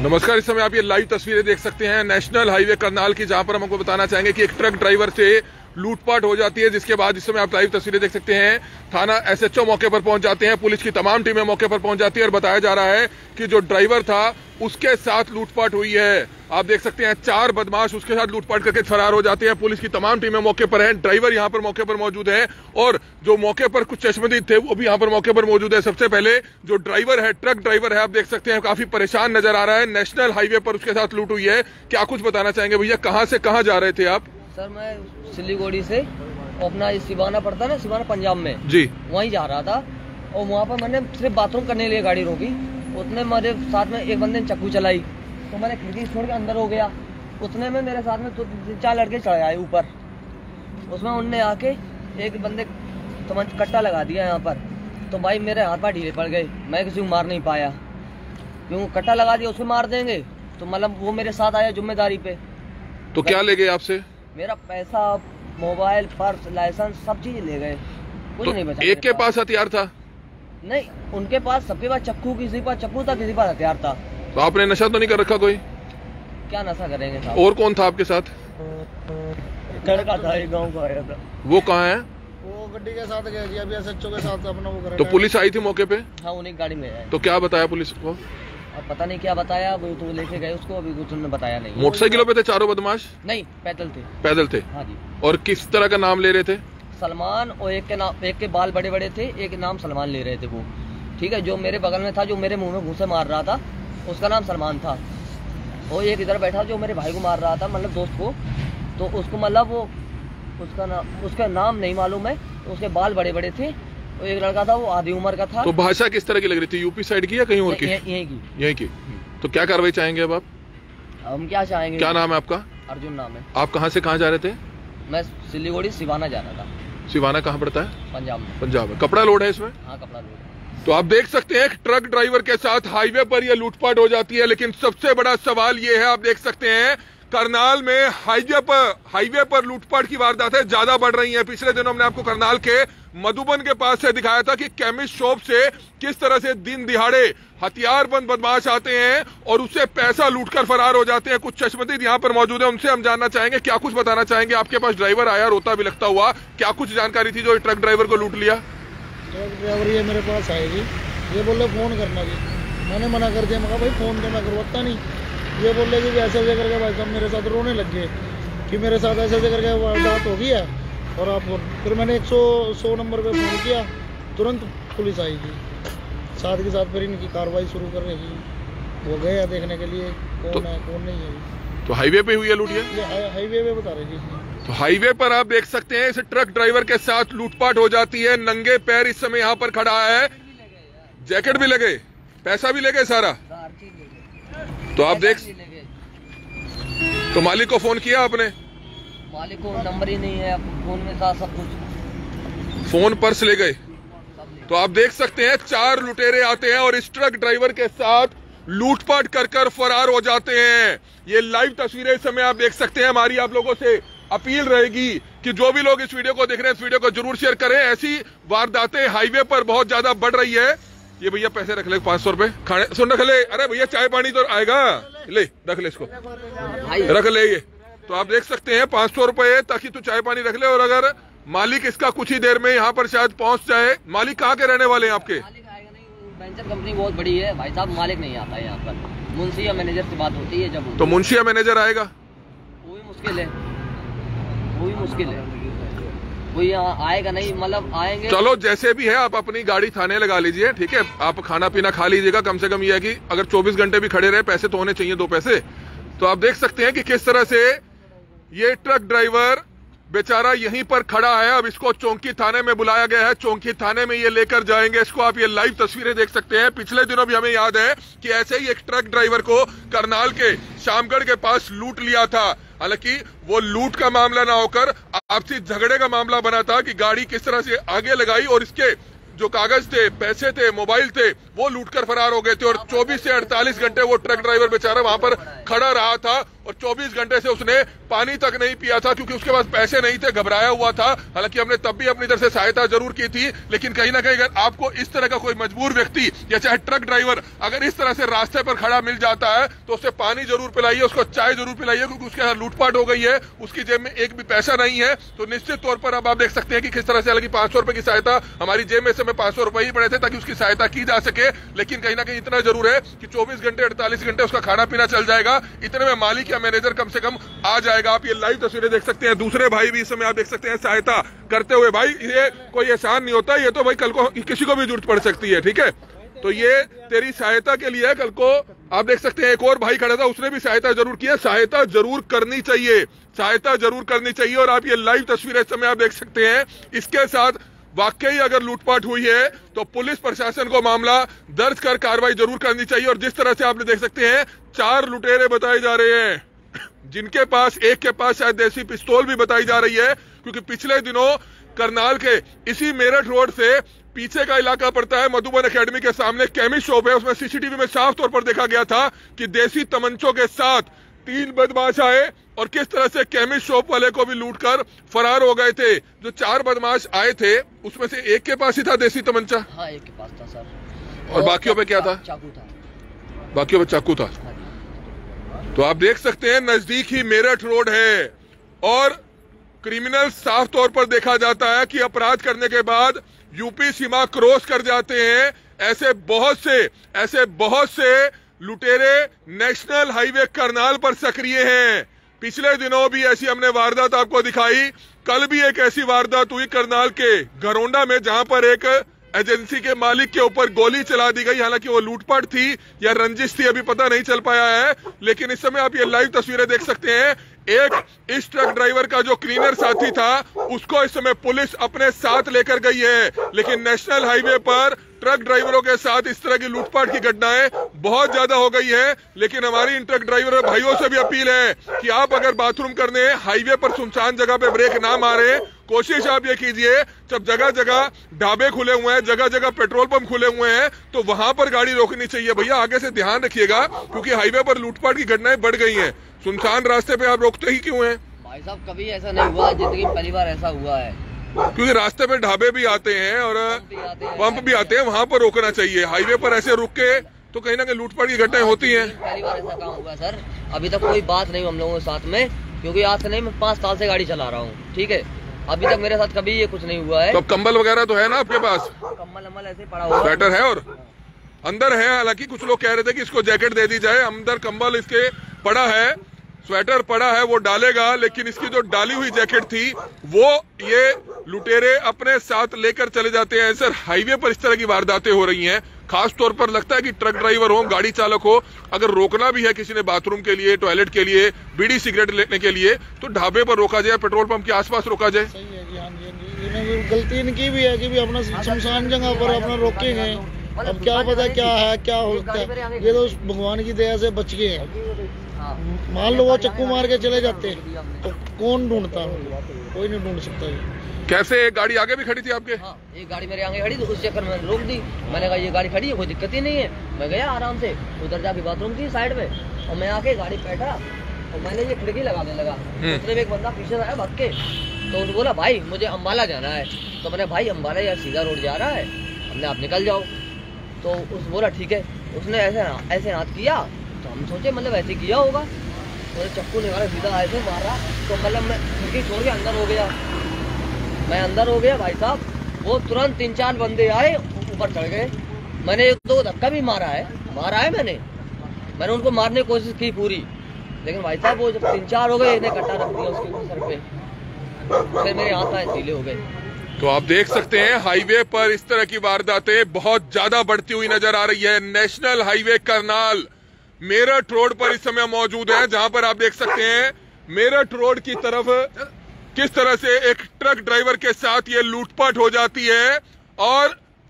नमस्कार, इस समय आप ये लाइव तस्वीरें देख सकते हैं। नेशनल हाईवे करनाल की, जहाँ पर हम आपको बताना चाहेंगे कि एक ट्रक ड्राइवर से लूटपाट हो जाती है, जिसके बाद इस समय आप लाइव तस्वीरें देख सकते हैं। थाना एसएचओ मौके पर पहुँच जाते हैं। पुलिस की तमाम टीमें मौके पर पहुँच जाती है और बताया जा रहा है कि जो ड्राइवर था, उसके साथ लूटपाट हुई है। आप देख सकते हैं, चार बदमाश उसके साथ लूटपाट करके फरार हो जाते हैं। पुलिस की तमाम टीमें मौके पर हैं। ड्राइवर यहाँ पर मौके पर मौजूद है और जो मौके पर कुछ चश्मदीद थे, वो भी यहाँ पर मौके पर मौजूद है। सबसे पहले जो ड्राइवर है ट्रक ड्राइवर है, आप देख सकते हैं, काफ़ी परेशान नज़र आ रहा है। नेशनल हाईवे पर उसके साथ लूट हुई है। क्या कुछ बताना चाहेंगे भैया? कहाँ से कहाँ जा रहे थे आप? सर मैं सिलीगुड़ी से अपना सिवाना पड़ता है ना सिवाना पंजाब में। जी। वहीं जा रहा था और वहाँ पर मैंने सिर्फ़ बाथरूम करने के लिए गाड़ी रोकी। उतने मेरे साथ में एक बंदे ने चक्कू चलाई। तो मैंने खिड़की छोड़ के अंदर हो गया। उतने में मेरे साथ में तो चार लड़के चढ़े आए ऊपर। उसमें उनने आके एक बंदे समझ कट्टा लगा दिया यहाँ पर। तो भाई मेरे हाथ पाँव ढीले पड़ गए। मैं किसी को मार नहीं पाया। क्यों? कट्टा लगा दिया उसे मार देंगे। तो मतलब वो मेरे साथ आया ज़िम्मेदारी पे। तो क्या ले गए आपसे? मेरा पैसा मोबाइल पर्स लाइसेंस सब चीज़ ले गए। कुछ तो नहीं बचा एक के पास। हथियार था? नहीं उनके पास सबके पास चक्कू किसी पास चक्कू था किसी पास हथियार था। तो आपने नशा तो नहीं कर रखा कोई? क्या नशा करेंगे साहब? और कौन था आपके साथ? लड़का था एक गाँव का आया था। वो कहाँ है? वो गड्डी के साथ गए जी अभी एसएचओ के साथ अपना वो कर तो पुलिस आई थी मौके पे? हाँ उन्हीं गाड़ी में है तो क्या बताया पुलिस को? अब पता नहीं क्या बताया वो तो लेके गए उसको अभी कुछ उन्होंने बताया नहीं। मोटरसाइकिलों पे थे चारों बदमाश? नहीं पैदल थे। पैदल थे? हाँ जी। और किस तरह का नाम ले रहे थे? सलमान और एक के नाम एक के बाल बड़े बड़े थे एक नाम सलमान ले रहे थे वो। ठीक है जो मेरे बगल में था जो मेरे मुँह में घूसे मार रहा था उसका नाम सलमान था। और एक इधर बैठा जो मेरे भाई को मार रहा था मतलब दोस्त को तो उसको मतलब वो उसका नाम उसका नाम नहीं मालूम है उसके बाल बड़े बड़े थे एक लड़का था वो आधी उम्र का था। तो भाषा किस तरह की लग रही थी? यूपी साइड की या कहीं और की? ये- यहीं की। यहीं की। तो क्या कार्रवाई चाहेंगे अब आप? हम क्या चाहेंगे? क्या नाम है आपका? अर्जुन नाम है। आप कहाँ से कहाँ जा रहे थे? मैं सिलीगुड़ी सिवाना जाना था। सिवाना कहाँ पड़ता है? पंजाब में। पंजाब में। कपड़ा लोड है इसमें? हाँ कपड़ा लोड तो आप देख सकते हैं एक ट्रक ड्राइवर के साथ हाईवे पर यह लूटपाट हो जाती है लेकिन सबसे बड़ा सवाल यह है आप देख सकते हैं करनाल में हाईवे पर हाईवे पर लूटपाट की वारदातें ज़्यादा बढ़ रही हैं। पिछले दिनों हमने आपको करनाल के मधुबन के पास से दिखाया था कि केमिस्ट शॉप से किस तरह से दिन दिहाड़े, हथियारबंद बदमाश आते हैं और उससे पैसा लूटकर फरार हो जाते हैं। कुछ चश्मदीद यहाँ पर मौजूद है, उनसे हम जानना चाहेंगे, क्या कुछ बताना चाहेंगे? आपके पास ड्राइवर आया, रोता भी लगता हुआ। क्या कुछ जानकारी थी जो ट्रक ड्राइवर को लूट लिया? ट्रक ड्राइवर ये मेरे पास आए जी। ये बोले, फ़ोन करना जी। मैंने मना कर दिया मैं भाई फ़ोन तो मैं करवाता नहीं। ये बोले कि ऐसे ऐसे करके भाई साहब मेरे साथ रोने लग गए कि मेरे साथ ऐसे ऐसे करके वारदात हो गई है। और आप फिर मैंने एक सौ सौ नंबर पे फ़ोन किया तुरंत पुलिस जी। साथ के साथ फिर इनकी कार्रवाई शुरू कर रही। वो गए हैं देखने के लिए कौन तो- है कौन नहीं है। तो हाईवे पे हुई है लूट ये हाईवे पे बता रहे जी। तो हाईवे पर आप देख सकते हैं इस ट्रक ड्राइवर के साथ लूटपाट हो जाती है। नंगे पैर इस समय यहाँ पर खड़ा है। जैकेट भी लगे पैसा भी लगे सारा। तो आप देख। तो मालिक को फ़ोन किया आपने? मालिक को नंबर ही नहीं है फ़ोन में था सब कुछ। फ़ोन पर्स ले गए। तो आप देख सकते हैं चार लुटेरे आते हैं और इस ट्रक ड्राइवर के साथ लूटपाट कर कर फरार हो जाते हैं। ये लाइव तस्वीरें इस समय आप देख सकते हैं। हमारी आप लोगों से अपील रहेगी कि जो भी लोग इस वीडियो को देख रहे हैं इस वीडियो को ज़रूर शेयर करें। ऐसी वारदातें हाईवे पर बहुत ज़्यादा बढ़ रही है। ये भैया पैसे रख ले पाँच सौ रुपए। खाने सुन रख ले। अरे भैया चाय पानी तो आएगा। ले रख ले इसको। रख ले ये। तो आप देख सकते हैं पाँच सौ रुपए ताकि तू चाय पानी रख ले और अगर मालिक इसका कुछ ही देर में यहाँ पर शायद पहुँच जाए मालिक कहाँ के रहने वाले हैं आपके? मालिक आएगा नहीं वेंचर कंपनी बहुत बड़ी है भाई साहब मालिक नहीं आता है यहाँ पर। मुंशी या मैनेजर से बात होती है जब तो मुंशी या मैनेजर आएगा? वो भी मुश्किल है। वो भी मुश्किल है। कोई यहाँ आएगा नहीं मतलब आएँगे चलो जैसे भी है आप अपनी गाड़ी थाने लगा लीजिए ठीक है? आप खाना पीना खा लीजिएगा। कम से कम ये है कि अगर 24 घंटे भी खड़े रहे पैसे तो होने चाहिए दो पैसे। तो आप देख सकते हैं कि किस तरह से ये ट्रक ड्राइवर बेचारा यहीं पर खड़ा है। अब इसको चौंकी थाने में बुलाया गया है। चौंकी थाने में ये लेकर जाएँगे। इसको आप ये लाइव तस्वीरें देख सकते हैं। पिछले दिनों भी हमें याद है कि ऐसे ही एक ट्रक ड्राइवर को करनाल के शामगढ़ के पास लूट लिया था। हालाँकि वो लूट का मामला ना होकर आपसी झगड़े का मामला बना था कि गाड़ी किस तरह से आगे लगाई और इसके जो कागज़ थे, पैसे थे, मोबाइल थे, वो लूटकर फरार हो गए थे। और 24 से 48 घंटे वो ट्रक ड्राइवर बेचारा वहाँ पर खड़ा रहा था। और 24 घंटे से उसने पानी तक नहीं पिया था, क्योंकि उसके पास पैसे नहीं थे, घबराया हुआ था। हालाँकि हमने तब भी अपनी तरफ़ से सहायता ज़रूर की थी, लेकिन कहीं ना कहीं अगर आपको इस तरह का कोई मजबूर व्यक्ति या चाहे ट्रक ड्राइवर अगर इस तरह से रास्ते पर खड़ा मिल जाता है तो उसे पानी ज़रूर पिलाइए, उसको चाय ज़रूर पिलाइए, क्योंकि उसके यहाँ लूटपाट हो गई है, उसकी जेब में एक भी पैसा नहीं है। तो निश्चित तौर पर अब आप देख सकते हैं कि किस तरह से हालाँकि पाँच सौ रुपए की सहायता हमारी जेब में समय पाँच सौ रुपए ही पड़े थे, ताकि उसकी सहायता की जा सके। लेकिन कहीं ना कहीं इतना ज़रूर है कि 24 घंटे 48 घंटे उसका खाना पीना चल जाएगा। इतने में मालिक या मैनेजर कम से कम आ जाएगा। आप ये लाइव तस्वीरें देख सकते हैं। दूसरे भाई भी इस समय आप देख सकते हैं सहायता करते हुए। भाई, ये कोई एहसान नहीं होता। ये तो भाई कल को किसी को भी ज़रूरत पड़ सकती है, ठीक है? तो ये तेरी सहायता के लिए कल को आप देख सकते हैं, एक और भाई खड़ा था, उसने भी सहायता ज़रूर की है। सहायता ज़रूर करनी चाहिए। सहायता ज़रूर करनी चाहिए और आप ये लाइव तस्वीरें इस समय आप देख सकते हैं। इसके साथ वाकई अगर लूटपाट हुई है तो पुलिस प्रशासन को मामला दर्ज कर कार्रवाई ज़रूर करनी चाहिए। और जिस तरह से आपने देख सकते हैं, चार लुटेरे बताए जा रहे हैं। जिनके पास, एक के पास शायद देसी पिस्तौल भी बताई जा रही है, क्योंकि पिछले दिनों करनाल के इसी मेरठ रोड से पीछे का इलाका पड़ता है, मधुबन एकेडमी के सामने केमिस्ट शॉप है, उसमें सीसीटीवी में साफ़ तौर पर देखा गया था कि देसी तमंचों के साथ तीन बदमाश आए और किस तरह से केमिस्ट शॉप वाले को भी लूटकर फरार हो गए थे। जो चार बदमाश आए थे उसमें से एक के पास ही था देसी तमंचा। हाँ एक के पास था सर। और बाकियों पे क्या था? चाकू था। बाकियों पे चाकू था? हाँ तो आप देख सकते हैं नज़दीक ही मेरठ रोड है। और क्रिमिनल साफ़ तौर पर देखा जाता है कि अपराध करने के बाद यूपी सीमा क्रॉस कर जाते हैं। ऐसे बहुत से ऐसे बहुत से लुटेरे नेशनल हाईवे करनाल पर सक्रिय हैं। पिछले दिनों भी ऐसी हमने वारदात आपको दिखाई। कल भी एक ऐसी वारदात हुई करनाल के घरोंडा में, जहाँ पर एक एजेंसी के मालिक के ऊपर गोली चला दी गई। हालाँकि वो लूटपाट थी या रंजिश थी, अभी पता नहीं चल पाया है। लेकिन इस समय आप ये लाइव तस्वीरें देख सकते हैं। एक इस ट्रक ड्राइवर का जो क्लीनर साथी था, उसको इस समय पुलिस अपने साथ लेकर गई है। लेकिन नेशनल हाईवे पर ट्रक ड्राइवरों के साथ इस तरह की लूटपाट की घटनाएँ बहुत ज़्यादा हो गई है। लेकिन हमारी इन ट्रक ड्राइवर भाइयों से भी अपील है कि आप अगर बाथरूम करने हाईवे पर सुनसान जगह पे ब्रेक ना मारे। कोशिश आप ये कीजिए जब जगह जगह ढाबे खुले हुए हैं जगह जगह पेट्रोल पंप खुले हुए हैं तो वहाँ पर गाड़ी रोकनी चाहिए। भैया आगे से ध्यान रखिएगा क्योंकि हाईवे पर लूटपाट की घटनाएँ बढ़ गई हैं। सुनसान रास्ते पे आप रोकते ही क्यों हैं? भाई साहब कभी ऐसा नहीं हुआ ज़िंदगी पहली बार ऐसा हुआ है। क्योंकि रास्ते पे ढाबे भी आते हैं और। पंप भी आते हैं। वहाँ पर रोकना चाहिए। हाईवे पर ऐसे रुक के तो कहीं ना कहीं लूटपाट की घटनाएँ होती हैं। पहली बार ऐसा काम हुआ सर। अभी तक कोई बात नहीं हम लोगों के साथ में क्योंकि आज से नहीं मैं पाँच साल से गाड़ी चला रहा हूँ ठीक है? अभी तक मेरे साथ कभी ये कुछ नहीं हुआ है। तो कंबल वगैरह तो है ना आपके पास? कम्बल अम्बल ऐसे पड़ा हुआ है। स्वेटर है और? अंदर है हालाँकि कुछ लोग कह रहे थे कि इसको जैकेट दे दी जाए। अंदर कंबल इसके पड़ा है स्वेटर पड़ा है वो डालेगा लेकिन इसकी जो डाली हुई जैकेट थी वो ये लुटेरे अपने साथ लेकर चले जाते हैं। सर हाईवे पर इस तरह की वारदातें हो रही हैं। खास तौर पर लगता है कि ट्रक ड्राइवर हो, गाड़ी चालक हो, अगर रोकना भी है किसी ने बाथरूम के लिए, टॉयलेट के लिए, बीड़ी सिगरेट लेने के लिए तो ढाबे पर रोका जाए, पेट्रोल पंप के आसपास रोका जाए। है हाँ हाँ गलती इनकी भी है कि भी अपना शमशान जगह पर अपना रोकेंगे। अब क्या पता क्या है, क्या होता है। ये तो भगवान की दया से बच गए हैं। हाँ। मान लो वो चक्कू मार के चले जाते हैं। तो कौन ढूंढता? कोई नहीं ढूंढ सकता कैसे एक गाड़ी आगे भी खड़ी थी आपके? हाँ एक गाड़ी मेरे आगे खड़ी थी उस चक्कर में रोक दी। मैंने कहा ये गाड़ी खड़ी है कोई दिक्कत ही नहीं है। मैं गया आराम से। उधर जाके बाथरूम की साइड में और मैं आके गाड़ी बैठा और मैंने ये खिड़की लगाने लगा। हम्म। उसने एक बंदा पीछे आया भाग के तो उसने बोला भाई मुझे अम्बाला जाना है। तो मैंने भाई अम्बाला यार सीधा रोड जा रहा है। हमने आप निकल जाओ। तो उस बोला ठीक है। उसने ऐसे ऐसे हाथ किया तो हम सोचे मतलब ऐसे किया होगा। तो चक्कू निकाला सीधा ऐसे मारा। तो मतलब मैं खिड़की छोड़ के अंदर हो गया। मैं अंदर हो गया भाई साहब। वो तुरंत तीन चार बंदे आए, ऊपर चढ़ गए। मैंने एक दो धक्का भी मारा है। मारा है मैंने। मैंने उनको मारने की कोशिश की पूरी। लेकिन भाई साहब, वो जब तीन चार हो गए, इन्हें कट्टा रख दिया उसके सर पे। फिर मेरे हाथ आए ढीले हो गए। तो आप देख सकते हैं, हाईवे पर इस तरह की वारदातें बहुत ज़्यादा बढ़ती हुई नज़र आ रही है। National highway Karnal, Meerut road पर इस समय मौजूद है, जहाँ पर आप देख सकते हैं, मेरठ रोड की तरफ़ किस तरह से एक ट्रक ड्राइवर के साथ ये लूटपाट हो जाती है और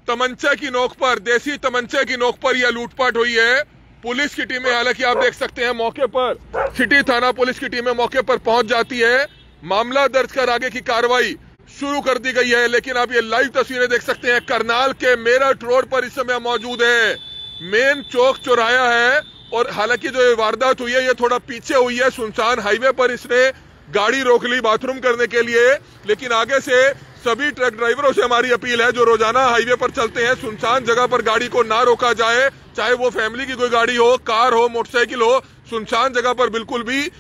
तमंचा की नोक पर, देसी तमंचे की नोक पर यह लूटपाट हुई है। पुलिस की टीमें, हालाँकि आप देख सकते हैं, मौके पर, सिटी थाना पुलिस की टीमें मौके पर पहुँच जाती है। मामला दर्ज कर आगे की कार्रवाई शुरू कर दी गई है, लेकिन आप ये लाइव तस्वीरें देख सकते हैं। करनाल के मेरठ रोड पर इस समय मौजूद है। मेन चौक चौराया है और हालाँकि जो वारदात हुई है, ये थोड़ा पीछे हुई है, सुनसान हाईवे पर इसने गाड़ी रोक ली बाथरूम करने के लिए, लेकिन आगे से सभी ट्रक ड्राइवरों से हमारी अपील है, जो रोज़ाना हाईवे पर चलते हैं, सुनसान जगह पर गाड़ी को ना रोका जाए, चाहे वो फैमिली की कोई गाड़ी हो, कार हो, मोटरसाइकिल हो, सुनसान जगह पर बिल्कुल भी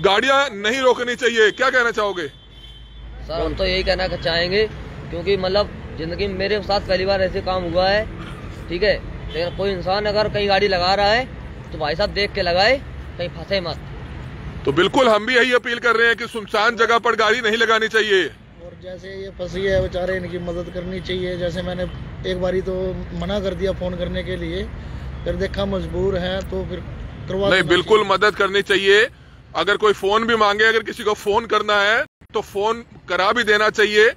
गाड़ियाँ नहीं रोकनी चाहिए। क्या कहना चाहोगे? सर, हम तो यही कहना चाहेंगे, क्योंकि मतलब ज़िंदगी में मेरे साथ पहली बार ऐसे काम हुआ है, ठीक है? लेकिन कोई इंसान अगर कहीं गाड़ी लगा रहा है तो भाई साहब देख के लगाए, कहीं फंसे मत। तो बिल्कुल हम भी यही अपील कर रहे हैं कि सुनसान जगह पर गाड़ी नहीं लगानी चाहिए। और जैसे ये फंसी है बेचारे इनकी मदद करनी चाहिए। जैसे मैंने एक बारी तो मना कर दिया फ़ोन करने के लिए। फिर देखा मजबूर है तो फिर करवा नहीं बिल्कुल मदद करनी चाहिए। अगर कोई फ़ोन भी मांगे अगर किसी को फ़ोन करना है तो फ़ोन करा भी देना चाहिए।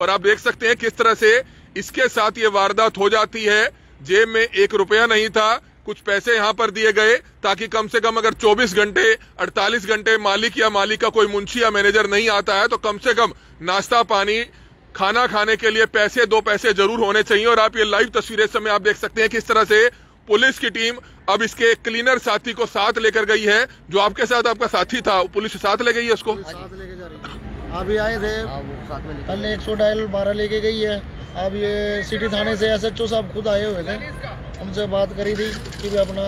और आप देख सकते हैं किस तरह से इसके साथ ये वारदात हो जाती है। जेब में एक रुपया नहीं था कुछ पैसे यहाँ पर दिए गए ताकि कम से कम अगर 24 घंटे 48 घंटे मालिक या मालिक का कोई मुंशी या मैनेजर नहीं आता है तो कम से कम नाश्ता पानी खाना खाने के लिए पैसे दो पैसे ज़रूर होने चाहिए। और आप ये लाइव तस्वीरें समय आप देख सकते हैं किस तरह से पुलिस की टीम अब इसके क्लीनर साथी को साथ लेकर गई है जो आपके साथ आपका साथी था। पुलिस साथ ले गई है उसको? साथ लेके जा रही है। अभी आए थे? हाँ पहले एक सौ डायल बारह लेके गई है। अब ये सिटी थाने से एसएचओ साहब खुद आए हुए थे। हमसे बात करी थी कि भी अपना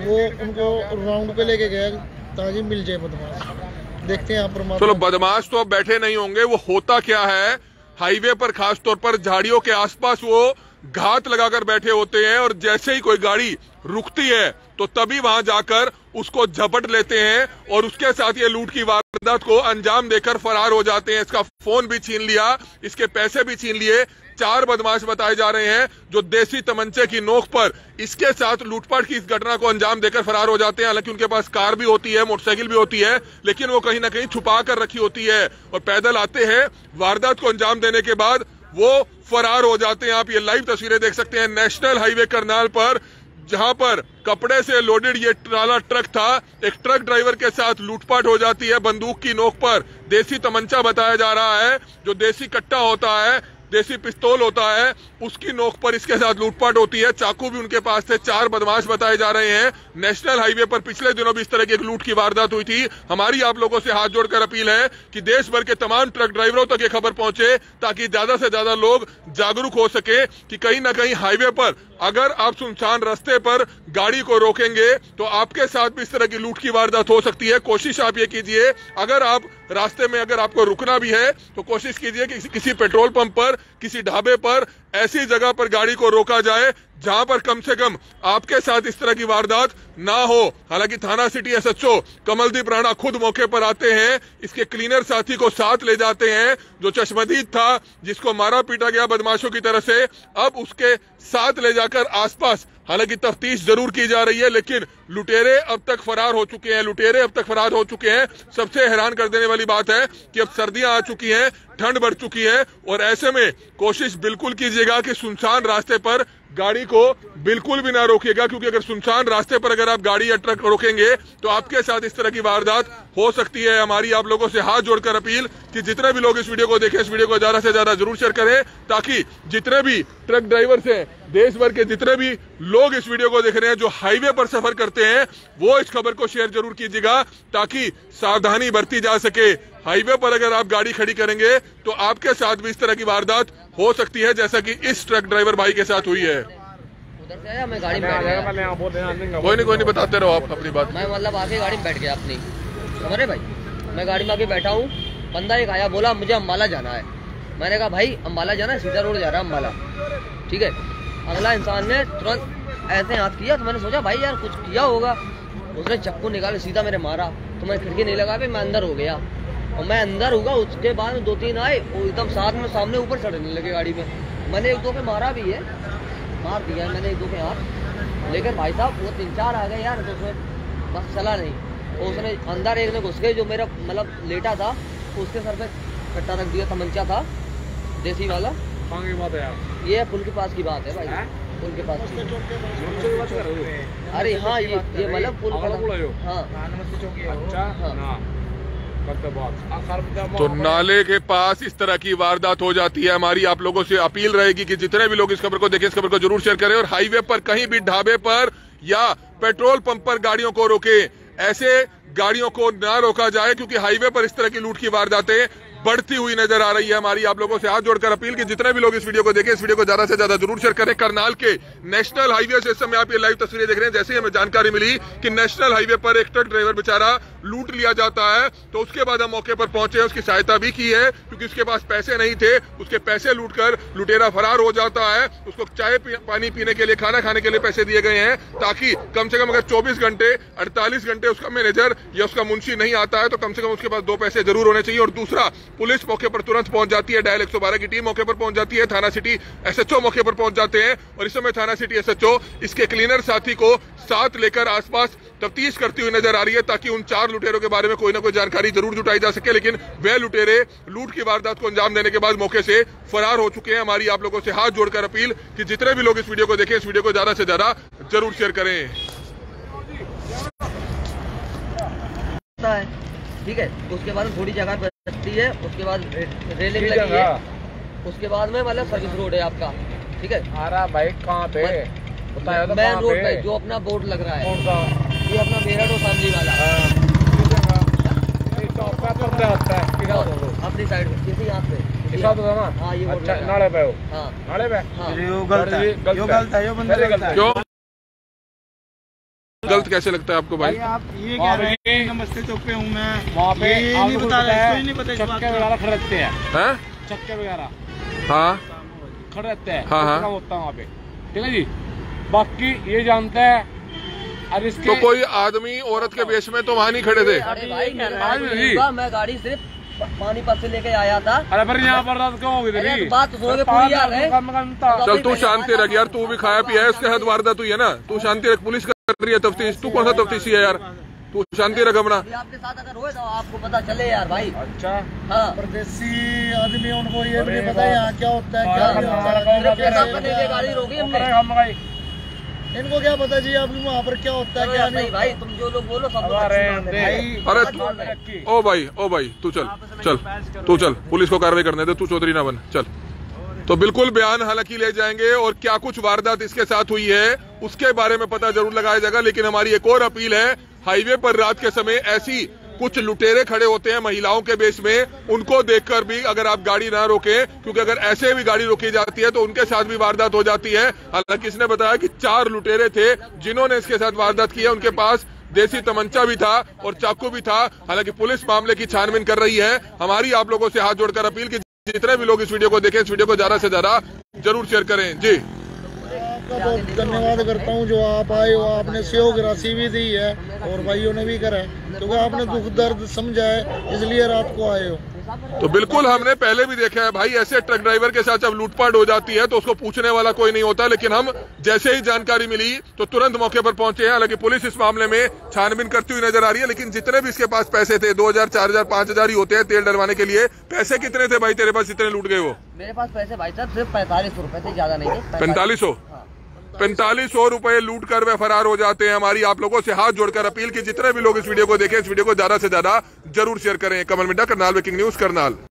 वो उनको राउंड पे लेके गए ताकि मिल जाए बदमाश। देखते हैं आप चलो, बदमाश तो अब बैठे नहीं होंगे। वो होता क्या है? हाईवे पर खास तौर पर झाड़ियों के आसपास वो घात लगाकर बैठे होते हैं और जैसे ही कोई गाड़ी रुकती है तो तभी वहाँ जाकर उसको झपट लेते हैं और उसके साथ ये लूट की वारदात को अंजाम देकर फरार हो जाते हैं। इसका फ़ोन भी छीन लिया, इसके पैसे भी छीन लिए। चार बदमाश बताए जा रहे हैं जो देसी तमंचे की नोक पर इसके साथ लूटपाट की इस घटना को अंजाम देकर फरार हो जाते हैं। हालाँकि उनके पास कार भी होती है, मोटरसाइकिल भी होती है, लेकिन वो कहीं ना कहीं छुपा कर रखी होती है और पैदल आते हैं। वारदात को अंजाम देने के बाद वो फरार हो जाते हैं। आप ये लाइव तस्वीरें देख सकते हैं नेशनल हाईवे करनाल पर, जहाँ पर कपड़े से लोडेड ये ट्राला ट्रक था। एक ट्रक ड्राइवर के साथ लूटपाट हो जाती है बंदूक की नोक पर। देसी तमंचा बताया जा रहा है, जो देसी कट्टा होता है देसी पिस्तौल होता है, उसकी नोक पर इसके साथ लूटपाट होती है। चाकू भी उनके पास थे, चार बदमाश बताए जा रहे हैं। नेशनल हाईवे पर पिछले दिनों भी इस तरह की एक लूट की वारदात हुई थी। हमारी आप लोगों से हाथ जोड़कर अपील है कि देश भर के तमाम ट्रक ड्राइवरों तक ये खबर पहुँचे, ताकि ज़्यादा से ज़्यादा लोग जागरूक हो सके कि कहीं ना कहीं हाईवे पर अगर आप सुनसान रास्ते पर गाड़ी को रोकेंगे तो आपके साथ भी इस तरह की लूट की वारदात हो सकती है। कोशिश आप ये कीजिए, अगर आप रास्ते में अगर आपको रुकना भी है तो कोशिश कीजिए कि किसी, पेट्रोल पंप पर किसी ढाबे पर ऐसी जगह पर गाड़ी को रोका जाए जहाँ पर कम से कम आपके साथ इस तरह की वारदात ना हो। हालाँकि थाना सिटी एसएचओ कमलदीप राणा खुद मौके पर आते हैं इसके क्लीनर साथी को साथ ले जाते हैं जो चश्मदीद था जिसको मारा पीटा गया बदमाशों की तरफ़ से अब उसके साथ ले जाकर आसपास हालाँकि तफ्तीश ज़रूर की जा रही है, लेकिन लुटेरे अब तक फरार हो चुके हैं, लुटेरे अब तक फरार हो चुके हैं। सबसे हैरान कर देने वाली बात है कि अब सर्दियाँ आ चुकी हैं, ठंड बढ़ चुकी है, और ऐसे में कोशिश बिल्कुल कीजिएगा कि सुनसान रास्ते पर गाड़ी को बिल्कुल भी ना रोकिएगा, क्योंकि अगर सुनसान रास्ते पर अगर आप गाड़ी या ट्रक रोकेंगे तो आपके साथ इस तरह की वारदात हो सकती है। हमारी आप लोगों से हाथ जोड़कर अपील कि जितने भी लोग इस वीडियो को देखें, इस वीडियो को ज़्यादा से ज़्यादा ज़रूर शेयर करें, ताकि जितने भी ट्रक ड्राइवर्स हैं देश भर के जितने भी लोग इस वीडियो को देख रहे हैं, जो हाईवे पर सफ़र करते हैं, वो इस खबर को शेयर ज़रूर कीजिएगा, ताकि सावधानी बरती जा सके। हाईवे पर अगर आप गाड़ी खड़ी करेंगे तो आपके साथ भी इस तरह की वारदात हो सकती है जैसा कि इस ट्रक ड्राइवर भाई के साथ हुई है। उधर से आया मैं गाड़ी में बैठ गया। कोई नहीं कोई नहीं बताते रहो आप अपनी बात। मैं मतलब आके गाड़ी में बैठ गया अपनी। समझ रहे भाई? मैं गाड़ी में आके बैठा हूँ बंदा एक आया बोला मुझे अम्बाला जाना है। मैंने कहा भाई अम्बाला जाना है सीधा रोड जा रहा है अम्बाला ठीक है? अगला इंसान ने तुरंत ऐसे हाथ किया तो मैंने सोचा भाई यार कुछ किया होगा। उसने चक्कू निकाले सीधा मेरे मारा। तो मैं खिड़की नहीं लगा पे मैं अंदर हो गया। और मैं अंदर हुआ उसके बाद दो तीन आए वो एकदम साथ में सामने ऊपर चढ़ने लगे गाड़ी में। मैंने एक दो के मारा भी है मार दिया है मैंने एक दो के हाथ। लेकिन भाई साहब वो तीन चार आ गए यार तो उसमें बस चला नहीं। तो उसने अंदर एक ने घुस गए जो मेरा मतलब लेटा था उसके सर पे कट्टा रख दिया तमंचा था देसी वाला। ये है पुल के पास की बात है भाई। पुल के पास अरे हाँ ये ये मतलब पुल है। हाँ तो नाले के पास इस तरह की वारदात हो जाती है। हमारी आप लोगों से अपील रहेगी कि जितने भी लोग इस खबर को देखें, इस खबर को ज़रूर शेयर करें और हाईवे पर, कहीं भी ढाबे पर या पेट्रोल पंप पर गाड़ियों को रोके। ऐसे गाड़ियों को ना रोका जाए, क्योंकि हाईवे पर इस तरह की लूट की वारदातें बढ़ती हुई नज़र आ रही है हमारी। आप लोगों से हाथ जोड़कर अपील की, जितने भी लोग इस वीडियो को देखें, इस वीडियो को ज़्यादा से ज़्यादा ज़रूर शेयर करें। करनाल के नेशनल हाईवे से इस समय आप ये लाइव तस्वीरें देख रहे हैं। जैसे ही हमें जानकारी मिली कि नेशनल हाईवे पर एक ट्रक ड्राइवर बेचारा लूट लिया जाता है तो उसके बाद हम मौके पर पहुँचे उसकी सहायता भी की है, क्योंकि उसके पास पैसे नहीं थे। उसके पैसे लूट कर लुटेरा फरार हो जाता है। उसको चाय पानी पीने के लिए, खाना खाने के लिए पैसे दिए गए हैं, ताकि कम से कम अगर 24 घंटे 48 घंटे उसका मैनेजर या उसका मुंशी नहीं आता है तो कम से कम उसके पास दो पैसे ज़रूर होने चाहिए। और दूसरा पुलिस मौके पर तुरंत पहुँच जाती है। डायल 112 की टीम मौके पर पहुँच जाती है। थाना सिटी एसएचओ मौके पर पहुँच जाते हैं और इस समय थाना सिटी एसएचओ इसके क्लीनर साथी को साथ लेकर आसपास तफ्तीश करती हुई नज़र आ रही है ताकि उन चार लुटेरों के बारे में कोई ना कोई जानकारी ज़रूर जुटाई जा सके, लेकिन वे लुटेरे लूट की वारदात को अंजाम देने के बाद मौके से फरार हो चुके हैं। हमारी आप लोगों से हाथ जोड़कर अपील कि जितने भी लोग इस वीडियो को देखें, इस वीडियो को ज़्यादा से ज़्यादा ज़रूर शेयर करें। ठीक है उसके बाद थोड़ी जगह है उसके बाद रेलिंग लगी है उसके बाद में मतलब सर्विस रोड है आपका। ठीक है? आ रहा भाई कहाँ पे? बताया तो मेन रोड पे? जो अपना बोर्ड लग रहा है। ये अपना मेरठ और शामली वाला। हाँ, है है। अपनी साइड में जैसे यहाँ पे। हाँ, ये बोर्ड अच्छा है। नाले पे हो। हाँ। नाले पे? हाँ। यो गलत है, यो गलत है, यो बंदा गलत है। क्यों गलत कैसे लगता है आपको भाई? आप ये कह रहे हैं नमस्ते चौक पे हूँ मैं। वहाँ पे नहीं बता रहा नहीं पता वगैरह खड़े रहते हैं। हैं? चक्के वगैरह। हाँ। खड़े रहते हैं हाँ, हाँ। होता है वहाँ पे। ठीक है जी? बाकी ये जानते हैं और इसके तो कोई आदमी औरत के बेच में तो वहाँ नहीं खड़े थे? मैं गाड़ी सिर्फ़ पानीपत से लेके आया था। अरे फिर यहाँ पर रात क्यों होगी तेरी? तो बात तो सुनोगे पूरी यार है। तो- चल तू शांति रख यार तू भी खाया पिया है उसके हाथ वारदात हुई है ना? तू शांति रख पुलिस रही है तफ्तीश तू कौन सा तफ्तीशी है यार? तू शांति रख अपना। आपके साथ अगर होए तो आपको पता चले यार भाई। अच्छा। हाँ। परदेसी आदमी उनको ये भी नहीं पता यहाँ क्या होता है क्या इनको क्या पता जी आप वहाँ पर क्या होता है क्या नहीं भाई तुम जो लोग बोलो सब अरे ओ भाई ओ भाई तू चल चल तू चल पुलिस को कार्रवाई करने दे तू चौधरी ना बन चल। तो बिल्कुल बयान हालाँकि ले जाएँगे और क्या कुछ वारदात इसके साथ हुई है, उसके बारे में पता ज़रूर लगाया जाएगा, लेकिन हमारी एक और अपील है, हाईवे पर रात के समय ऐसी कुछ लुटेरे खड़े होते हैं महिलाओं के बेस में, उनको देखकर भी अगर आप गाड़ी ना रोके, क्योंकि अगर ऐसे भी गाड़ी रोकी जाती है तो उनके साथ भी वारदात हो जाती है। हालाँकि इसने बताया कि चार लुटेरे थे, जिन्होंने इसके साथ वारदात की है, उनके पास देसी तमंचा भी था और चाकू भी था। हालाँकि पुलिस मामले की छानबीन कर रही है। हमारी आप लोगों से हाथ जोड़कर अपील की जितने भी लोग इस वीडियो को देखें, इस वीडियो को ज़्यादा से ज़्यादा ज़रूर शेयर करें। जी। आपका बहुत धन्यवाद करता हूँ, जो आप आए हो, आपने सहयोग राशि भी दी है और भाइयों ने भी करा है। क्योंकि आपने दुख दर्द समझा है, इसलिए रात को आए हो। तो बिल्कुल हमने पहले भी देखा है भाई ऐसे ट्रक ड्राइवर के साथ जब लूटपाट हो जाती है तो उसको पूछने वाला कोई नहीं होता लेकिन हम जैसे ही जानकारी मिली तो तुरंत मौके पर पहुँचे हैं। हालाँकि पुलिस इस मामले में छानबीन करती हुई नज़र आ रही है लेकिन जितने भी इसके पास पैसे थे दो हज़ार चार हज़ार पाँच हज़ार ही होते हैं तेल डलवाने के लिए। पैसे कितने थे भाई तेरे पास जितने लूट गए वो? मेरे पास पैसे भाई साहब सिर्फ़ पैंतालीस रुपए थे ज़्यादा नहीं पैंतालीस सौ। पैंतालीस सौ रुपए लूट कर वे फरार हो जाते हैं। हमारी आप लोगों से हाथ जोड़कर अपील की, जितने भी लोग इस वीडियो को देखें, इस वीडियो को ज़्यादा से ज़्यादा ज़रूर शेयर करें। Kamal Midda Karnal, breaking news, Karnal.